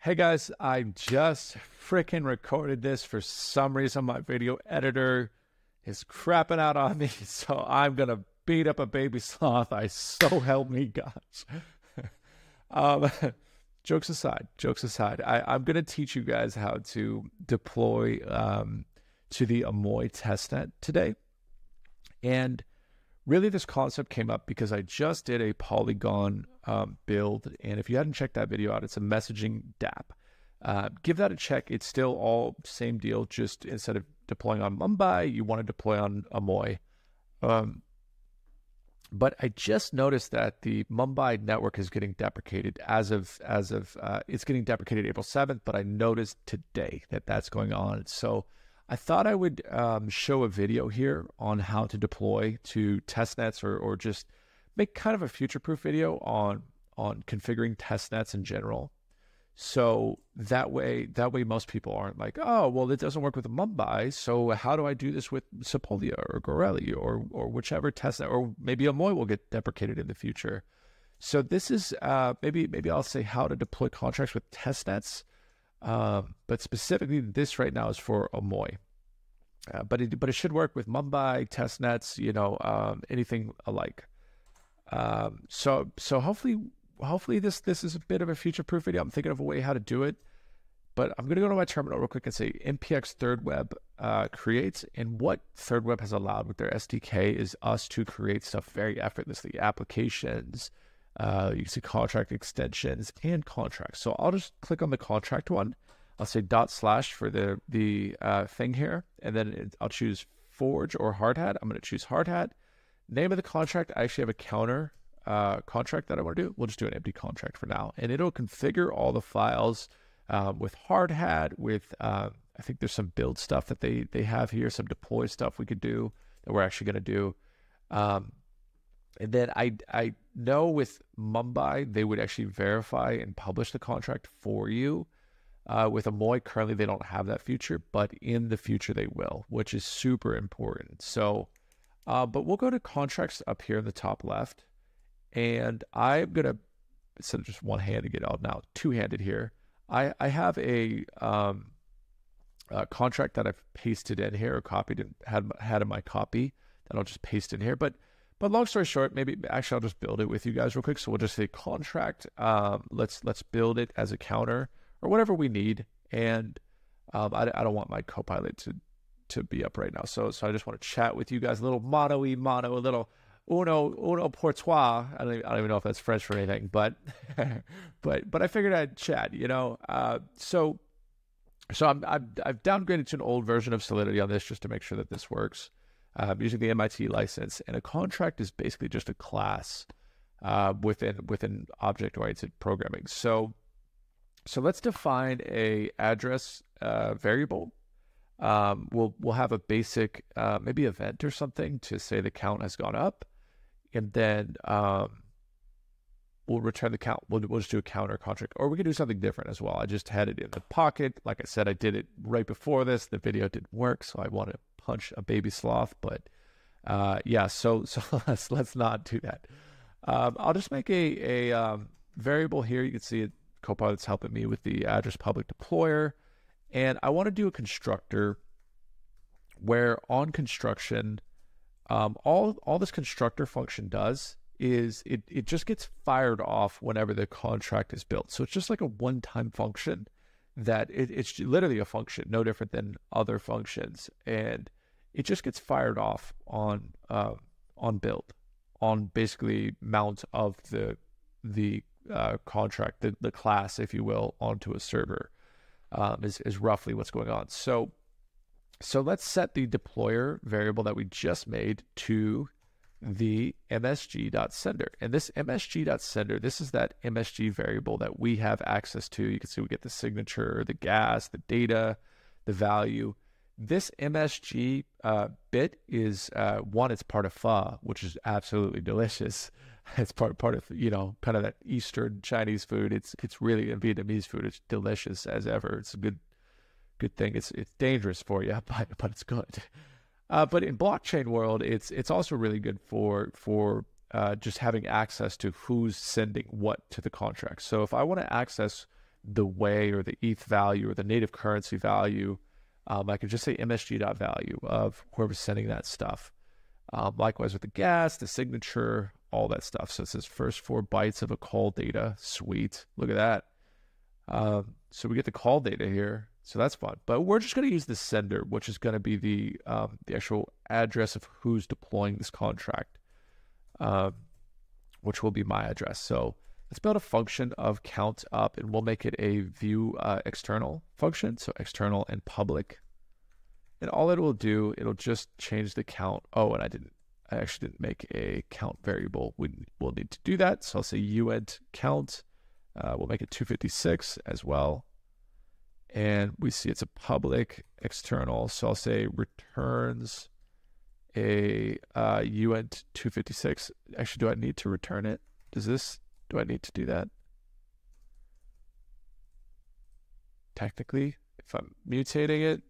Hey guys, I just freaking recorded this. For some reason, my video editor is crapping out on me, so I'm gonna beat up a baby sloth. I so help me, gosh. um, jokes aside, jokes aside, I, I'm gonna teach you guys how to deploy um, to the Amoy testnet today, and really this concept came up because I just did a Polygon um, build. And if you hadn't checked that video out, it's a messaging dApp. Uh, give that a check. It's still all same deal. Just instead of deploying on Mumbai, you want to deploy on Amoy. Um, but I just noticed that the Mumbai network is getting deprecated as of as of uh, it's getting deprecated April seventh. But I noticed today that that's going on. So I thought I would um, show a video here on how to deploy to testnets or, or just make kind of a future-proof video on on configuring testnets in general. So that way, that way, most people aren't like, oh, well, it doesn't work with Mumbai. So how do I do this with Sepolia or Goerli or or whichever testnet, or maybe Amoy will get deprecated in the future. So this is uh, maybe maybe I'll say how to deploy contracts with testnets um, but specifically, this right now is for Amoy. Uh, but it but it should work with Mumbai test nets, you know, um, anything alike. Um, so so hopefully hopefully this this is a bit of a future proof video. I'm thinking of a way how to do it, but I'm gonna go to my terminal real quick and say npx thirdweb uh, creates, and what thirdweb has allowed with their SDK is us to create stuff very effortlessly, applications, uh, you can see contract extensions and contracts. So I'll just click on the contract one. I'll say dot slash for the the uh, thing here, and then it, I'll choose Forge or Hardhat. I'm going to choose Hardhat. Name of the contract. I actually have a counter uh, contract that I want to do. We'll just do an empty contract for now, and it'll configure all the files um, with Hardhat. With uh, I think there's some build stuff that they they have here, some deploy stuff we could do that we're actually going to do. Um, and then I I know with Mumbai they would actually verify and publish the contract for you. Uh, with Amoy, currently they don't have that feature, but in the future they will, which is super important. So, uh, but we'll go to contracts up here in the top left, and I'm gonna instead of just one hand to get out now, two handed here. I I have a um, contract that I've pasted in here or copied and had had in my copy that I'll just paste in here, but but long story short, maybe actually I'll just build it with you guys real quick. So we'll just say contract. Um, let's let's build it as a counter or whatever we need. And um, I, I don't want my copilot to to be up right now. So so I just want to chat with you guys. A little mono y mono, a little uno uno pour toi. I don't even, I don't even know if that's French for anything, but but but I figured I'd chat. You know, uh, so so I'm, I'm I've downgraded to an old version of Solidity on this just to make sure that this works uh, using the MIT license. And a contract is basically just a class uh, within within object-oriented programming. So so let's define a address uh, variable. Um, we'll we'll have a basic uh, maybe event or something to say the count has gone up, and then um, we'll return the count. We'll, we'll just do a counter contract, or we can do something different as well. I just had it in the pocket. Like I said, I did it right before this. The video didn't work, so I want to punch a baby sloth, but uh, yeah, so so let's let's not do that. Um, I'll just make a a um, variable here. You can see it. Copilot's helping me with the address public deployer, and I want to do a constructor where on construction, um, all all this constructor function does is it it just gets fired off whenever the contract is built. So it's just like a one time function that it, it's literally a function, no different than other functions, and it just gets fired off on uh, on build on basically mount of the the uh, contract the, the class if you will onto a server um, is, is roughly what's going on. So so let's set the deployer variable that we just made to the msg.sender and this msg.sender this is that msg variable that we have access to. You can see we get the signature the gas the data the value this MSG uh, bit is uh, one. It's part of pho, which is absolutely delicious. It's part part of you know kind of that Eastern Chinese food. It's it's really a Vietnamese food. It's delicious as ever. It's a good good thing. It's it's dangerous for you, but but it's good. Uh, but in blockchain world, it's it's also really good for for uh, just having access to who's sending what to the contract. So if I want to access the wei or the ETH value or the native currency value. Um, I could just say MSG.value of whoever's sending that stuff. Um, likewise with the gas, the signature, all that stuff. So it says first four bytes of a call data. Sweet. Look at that. Um, so we get the call data here. So that's fun. But we're just going to use the sender, which is going to be the um, the actual address of who's deploying this contract, um, which will be my address. So let's build a function of count up, and we'll make it a view uh, external function. So external and public. And all it will do, it'll just change the count. Oh, and I didn't, I actually didn't make a count variable. We will need to do that. So I'll say uint count. Uh, we'll make it 256 as well and we see it's a public external. So I'll say returns a uh, uint 256. Actually, do I need to return it? Does this, do I need to do that? Technically, if I'm mutating it,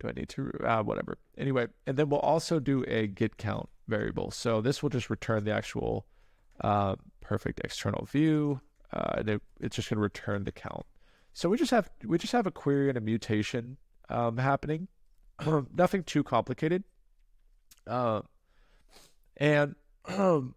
do I need to, uh, whatever. Anyway, and then we'll also do a git count variable. So this will just return the actual uh, perfect external view. Uh, and it, it's just going to return the count. So we just have we just have a query and a mutation um, happening. Nothing too complicated. Uh, and um,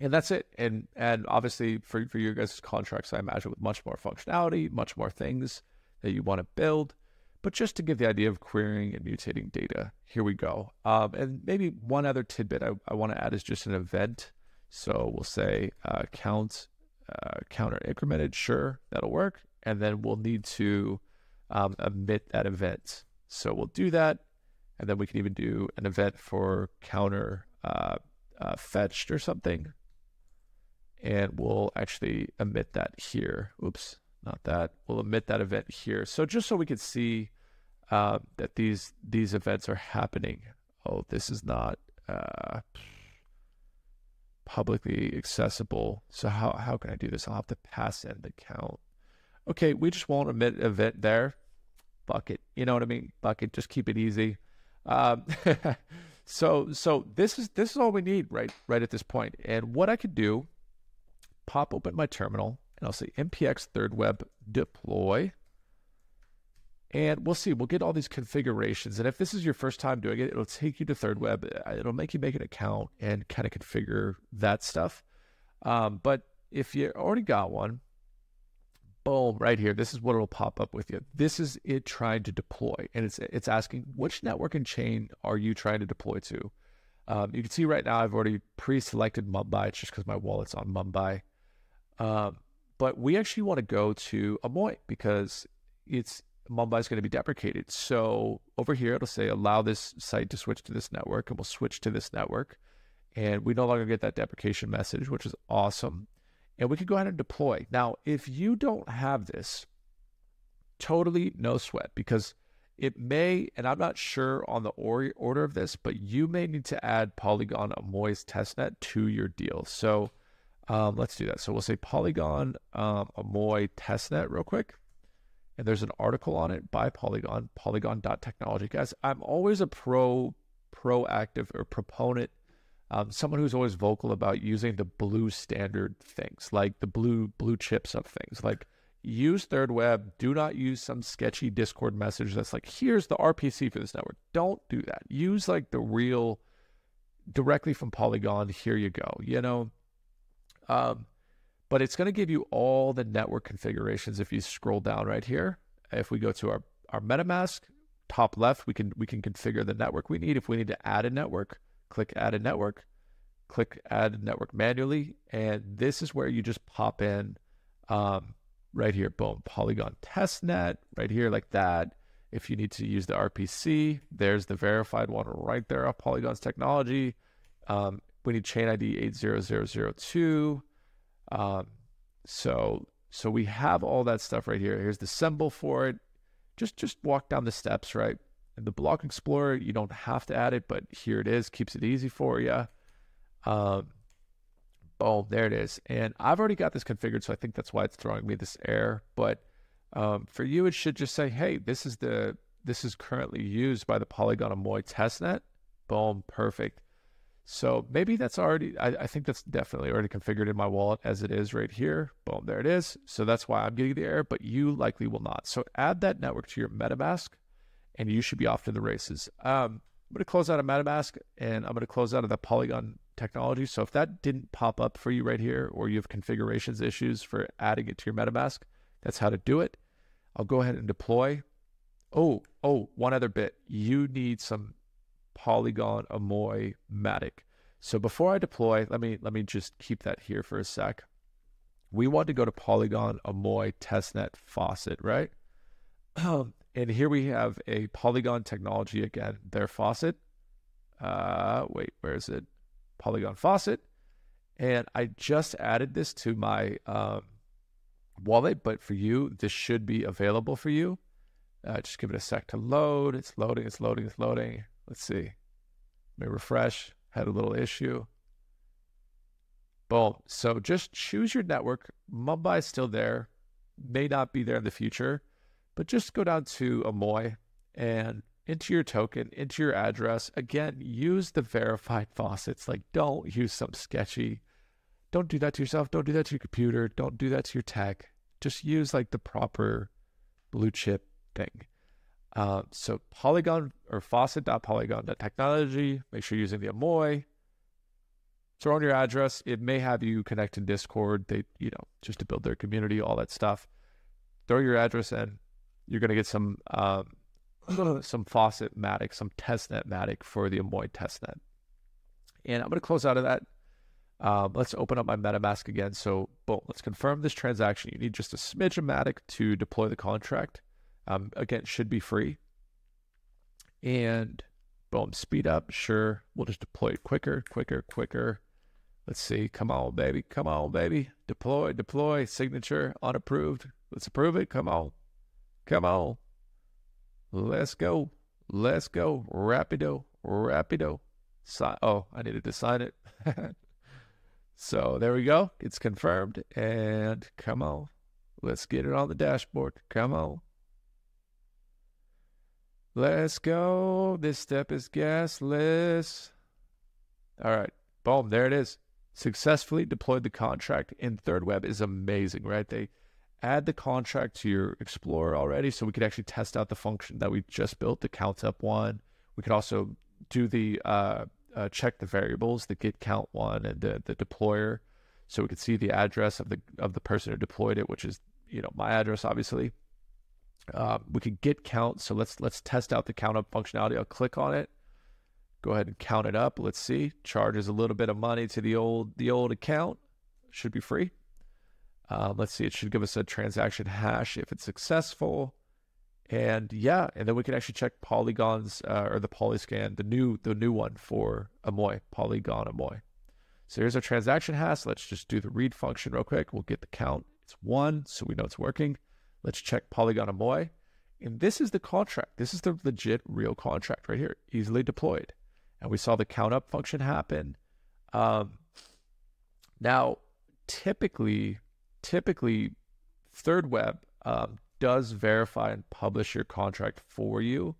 and that's it. And and obviously for for your guys' contracts, I imagine with much more functionality, much more things that you want to build. But just to give the idea of querying and mutating data, here we go. Um, and maybe one other tidbit I, I want to add is just an event. So we'll say uh, count uh, counter incremented. Sure, that'll work and then we'll need to um, emit that event. So we'll do that, and then we can even do an event for counter uh, uh, fetched or something, and we'll actually emit that here. Oops, not that. We'll emit that event here. So just so we can see uh, that these these events are happening. Oh, this is not uh, publicly accessible. So how how can I do this? I'll have to pass in the count okay, we just won't emit event there. Bucket, you know what I mean? Bucket, just keep it easy. Um, so so this is this is all we need right right at this point. And what I could do, pop open my terminal and I'll say npx thirdweb deploy. And we'll see, we'll get all these configurations. And if this is your first time doing it, it'll take you to thirdweb. It'll make you make an account and kind of configure that stuff. Um, but if you already got one, boom, right here. This is what it'll pop up with you. This is it trying to deploy, and it's it's asking which network and chain are you trying to deploy to. Um, you can see right now I've already pre-selected Mumbai. It's just because my wallet's on Mumbai. Um, but we actually want to go to Amoy because it's Mumbai is going to be deprecated. So over here it'll say allow this site to switch to this network, and we'll switch to this network, and we no longer get that deprecation message, which is awesome and we can go ahead and deploy. Now, if you don't have this, totally no sweat because it may, and I'm not sure on the or- order of this, but you may need to add Polygon Amoy's testnet to your deal. So um, let's do that. So we'll say Polygon um, Amoy testnet real quick. And there's an article on it by Polygon, polygon.technology. Guys, I'm always a pro, proactive or proponent um, someone who's always vocal about using the blue standard things, like the blue blue chips of things, like use thirdweb. Do not use some sketchy Discord message that's like, here's the RPC for this network. Don't do that. Use like the real, directly from Polygon. Here you go. You know, um, but it's going to give you all the network configurations if you scroll down right here. If we go to our our MetaMask top left, we can we can configure the network we need. If we need to add a network, click add a network, click add a network manually, and this is where you just pop in um, right here, boom, Polygon testnet right here like that. If you need to use the RPC, there's the verified one right there Polygon's technology. Um, we need chain ID 80002. Um, so so we have all that stuff right here. Here's the symbol for it. Just just walk down the steps, right? In the Block Explorer, you don't have to add it, but here it is. Keeps it easy for you. Um, boom, there it is. And I've already got this configured, so I think that's why it's throwing me this error. But um, for you, it should just say, hey, this is the this is currently used by the Polygon Amoy testnet. Boom, perfect. So maybe that's already, I, I, think that's definitely already configured in my wallet as it is right here. Boom, there it is. So that's why I'm getting the error, but you likely will not. So add that network to your MetaMask and you should be off to the races. Um, I'm going to close out of MetaMask and I'm going to close out of the Polygon technology. So if that didn't pop up for you right here, or you have configurations issues for adding it to your MetaMask, that's how to do it. I'll go ahead and deploy. Oh, oh, one other bit. You need some Polygon Amoy Matic. So before I deploy, let me let me just keep that here for a sec. We want to go to Polygon Amoy testnet faucet, right? and here we have a Polygon technology again, their faucet. Uh, wait, where is it? Polygon faucet. And I just added this to my um, wallet, but for you, this should be available for you. Uh, just give it a sec to load. It's loading, it's loading, it's loading. Let's see. Let me refresh. Had a little issue. Boom. So just choose your network. Mumbai is still there. May not be there in the future, but just go down to Amoy and into your token, into your address. Again, use the verified faucets. Like, don't use some sketchy. Don't do that to yourself. Don't do that to your computer. Don't do that to your tech. Just use like the proper blue chip thing. Uh, so Polygon or faucet.polygon.technology. Make sure you're using the Amoy. Throw in your address. It may have you connect in Discord. They, you know, just to build their community, all that stuff. Throw your address in. You're gonna get some um, some faucet matic, some testnet matic for the Amoy testnet. And I'm gonna close out of that. Um, let's open up my MetaMask again. So, boom, let's confirm this transaction. You need just a smidge of Matic to deploy the contract. Um, again, should be free. And boom, speed up. Sure, we'll just deploy it quicker, quicker, quicker. Let's see. Come on, baby. Come on, baby. Deploy, deploy. Signature unapproved. Let's approve it. Come on. Come on. Let's go. Let's go. Rapido. Rapido. Sign. Oh, I needed to sign it. so there we go. It's confirmed. And come on. Let's get it on the dashboard. Come on. Let's go. This step is gasless. All right. Boom. There it is. Successfully deployed the contract in Thirdweb is amazing, right? They add the contract to your Explorer already so we could actually test out the function that we just built, the count up one. We could also do the uh, uh, check the variables, the get count one and the, the deployer. So we could see the address of the of the person who deployed it, which is, you know, my address, obviously. Uh, we could get count. So let's let's test out the count up functionality. I'll click on it. Go ahead and count it up. Let's see. Charges a little bit of money to the old the old account. Should be free. Uh, let's see. It should give us a transaction hash if it's successful. And yeah, and then we can actually check polygons uh, or the polyscan, the new the new one for Amoy, Polygon Amoy. So here's our transaction hash. Let's just do the read function real quick. We'll get the count. It's one, so we know it's working. Let's check Polygon Amoy. And this is the contract. This is the legit real contract right here, easily deployed. And we saw the count up function happen. Um, now, typically, typically, Thirdweb um, does verify and publish your contract for you.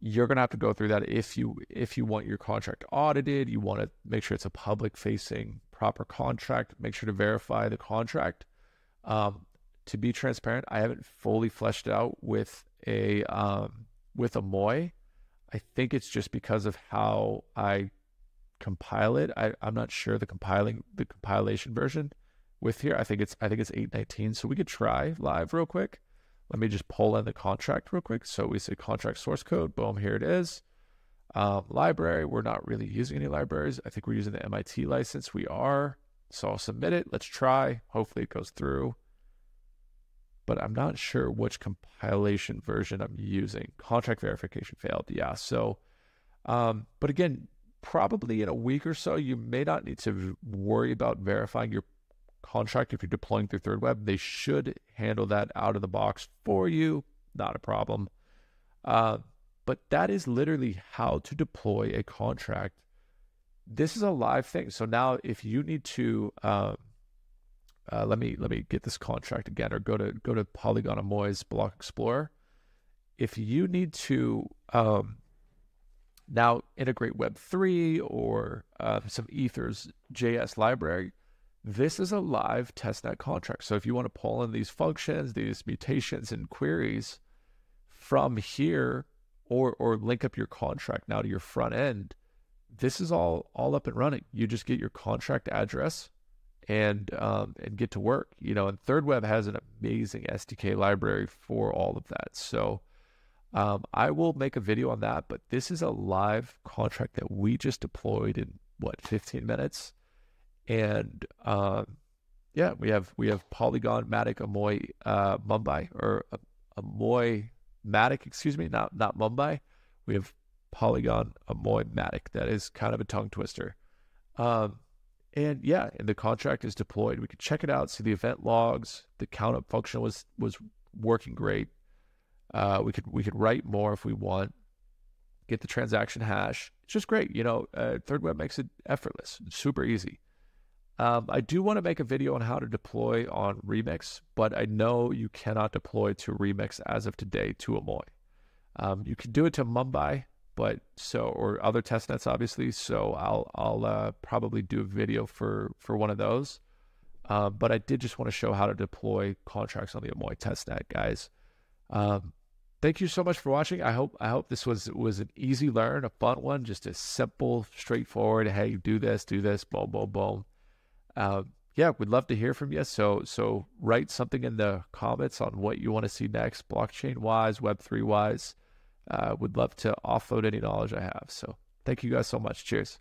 You're gonna have to go through that if you if you want your contract audited. You want to make sure it's a public facing proper contract. Make sure to verify the contract. Um, to be transparent, I haven't fully fleshed out with a um, with Amoy. I think it's just because of how I compile it. I, I'm not sure the compiling the compilation version with here. I think it's I think it's 819. So we could try live real quick. Let me just pull in the contract real quick. So we say contract source code. Boom, here it is. Um, library. We're not really using any libraries. I think we're using the MIT license. We are. So I'll submit it. Let's try. Hopefully it goes through but I'm not sure which compilation version I'm using. Contract verification failed. Yeah. So, um, but again, probably in a week or so, you may not need to worry about verifying your contract if you're deploying through Thirdweb. They should handle that out of the box for you. Not a problem. Uh, but that is literally how to deploy a contract. This is a live thing. So now, if you need to, um, uh, let me let me get this contract again, or go to go to Polygon Amoy's Block Explorer. If you need to um, now integrate Web3 or uh, some Ethers JS library, this is a live testnet contract. So if you want to pull in these functions, these mutations and queries from here or or link up your contract now to your front end, this is all all up and running. You just get your contract address and um, and get to work. You know, and ThirdWeb has an amazing SDK library for all of that. So um, I will make a video on that, but this is a live contract that we just deployed in what 15 minutes, and um, yeah, we have we have Polygon Matic Amoy uh, Mumbai or Amoy Matic, excuse me, not not Mumbai. We have Polygon Amoy Matic. That is kind of a tongue twister. Um, and yeah, and the contract is deployed. We could check it out, see the event logs. The count up function was was working great. Uh, we could we could write more if we want. Get the transaction hash. It's just great. You know, uh, ThirdWeb makes it effortless. Super easy. Um, I do want to make a video on how to deploy on Remix, but I know you cannot deploy to Remix as of today to Amoy. Um, you can do it to Mumbai, but so or other test nets, obviously. So I'll I'll uh, probably do a video for for one of those. Uh, but I did just want to show how to deploy contracts on the Amoy testnet, guys. Um, thank you so much for watching. I hope I hope this was was an easy learn, a fun one, just a simple, straightforward. Hey, do this, do this, boom, boom, boom. Uh, yeah, we'd love to hear from you. So so write something in the comments on what you want to see next, blockchain wise, Web three wise. Uh, would love to offload any knowledge I have. So thank you guys so much. Cheers.